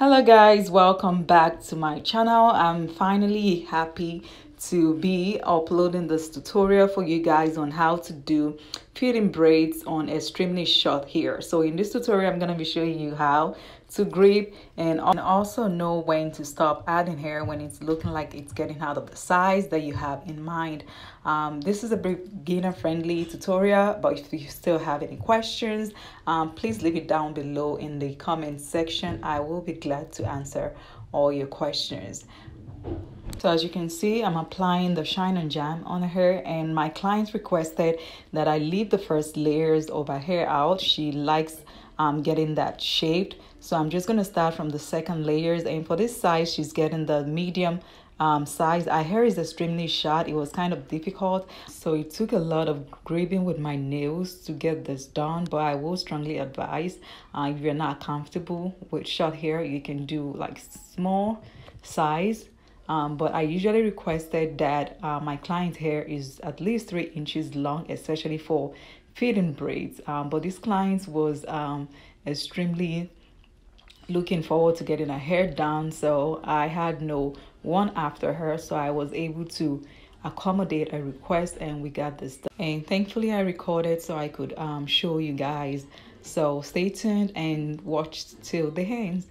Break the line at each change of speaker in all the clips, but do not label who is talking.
hello guys. Welcome back to my channel. I'm finally happy to be uploading this tutorial for you guys on how to do feed-in braids on extremely short hair. So in this tutorial i'm going to be showing you how to grip and also know when to stop adding hair when it's looking like it's getting out of the size that you have in mind um, this is a beginner friendly tutorial but if you still have any questions um, please leave it down below in the comment section i will be glad to answer all your questions so as you can see, I'm applying the Shine N Jam on her and my client requested that I leave the first layers of her hair out. She likes um, getting that shaped. So I'm just going to start from the second layers. And for this size, she's getting the medium um, size. Her hair is extremely short. It was kind of difficult. So it took a lot of gripping with my nails to get this done. But I will strongly advise uh, if you're not comfortable with short hair, you can do like small size. Um, but I usually requested that uh, my client's hair is at least three inches long, especially for feed-in braids. Um, but this client was um, extremely looking forward to getting her hair done so i had no one after her so i was able to accommodate a request and we got this done. And thankfully i recorded so i could um, show you guys. So stay tuned and watch till the end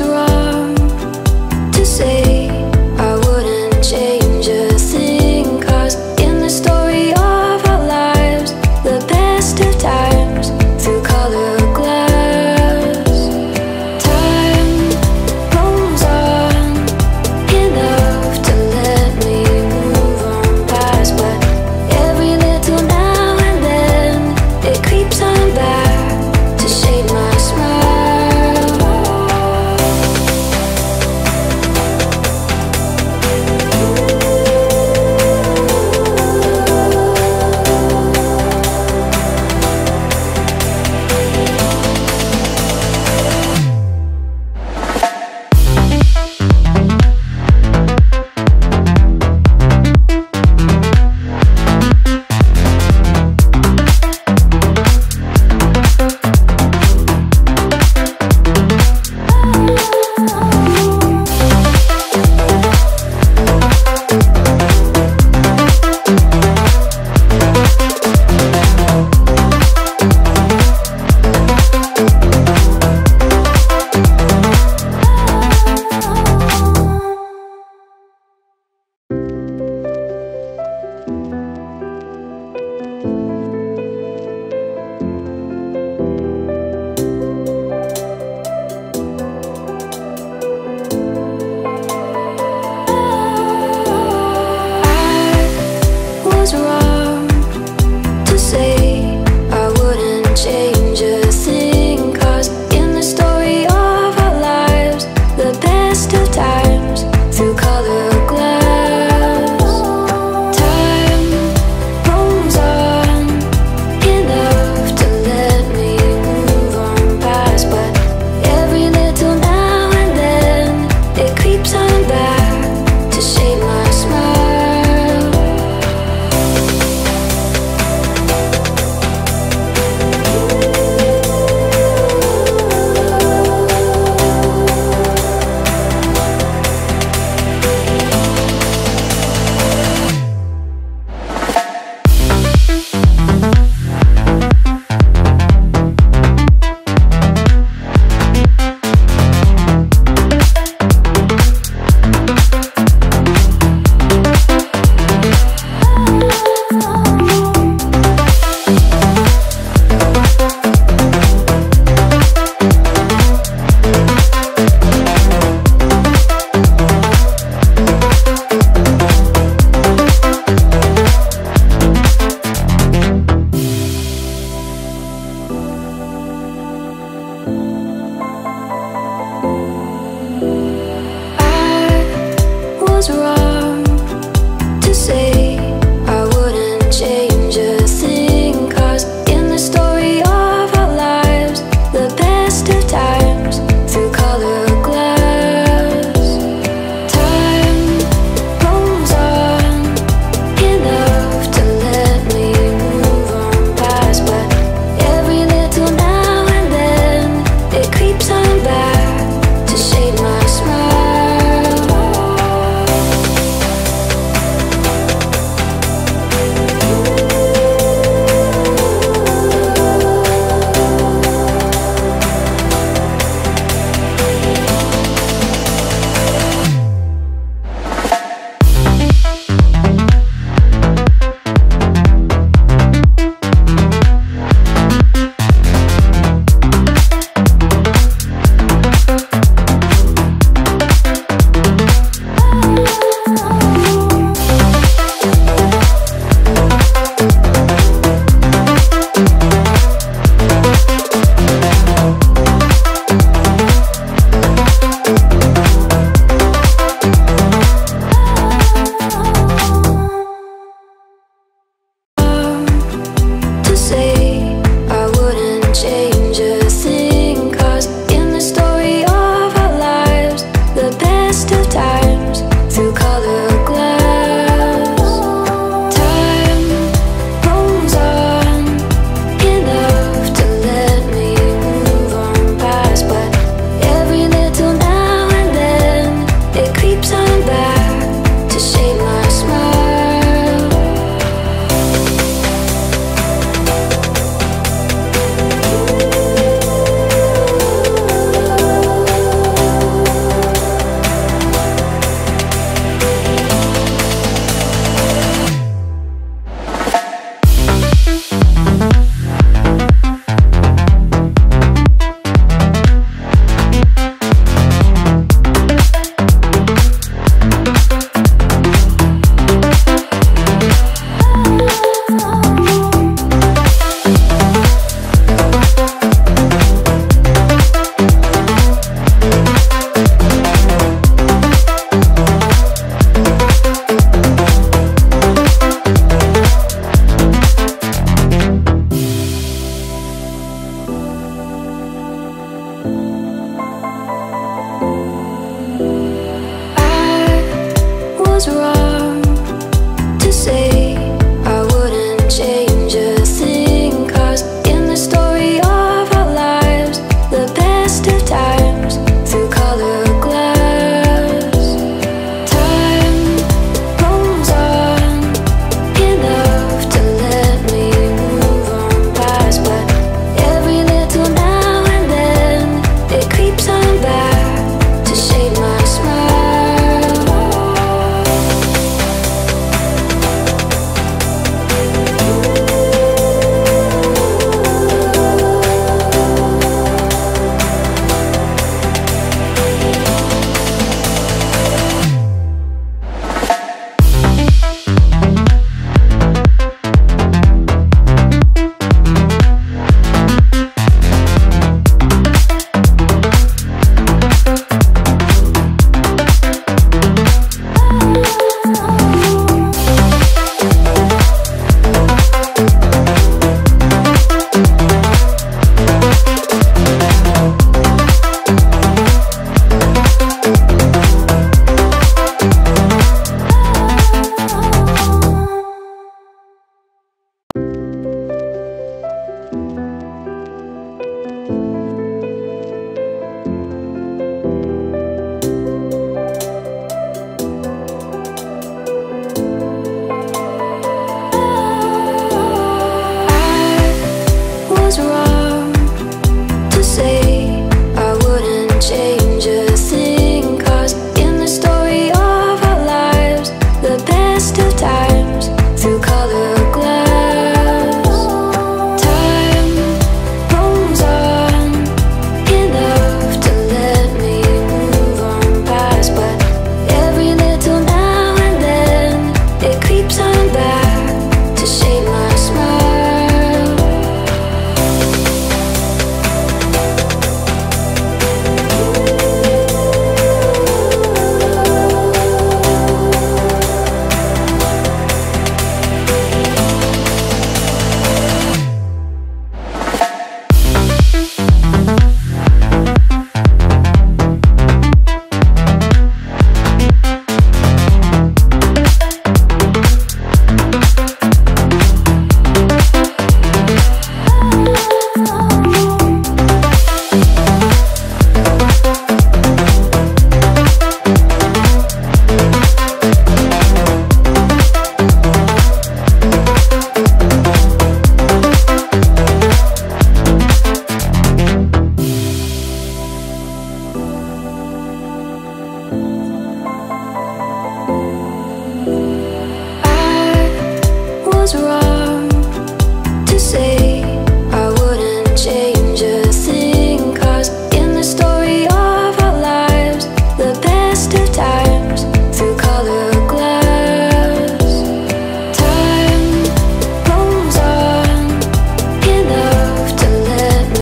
was right two times to colors. Wrong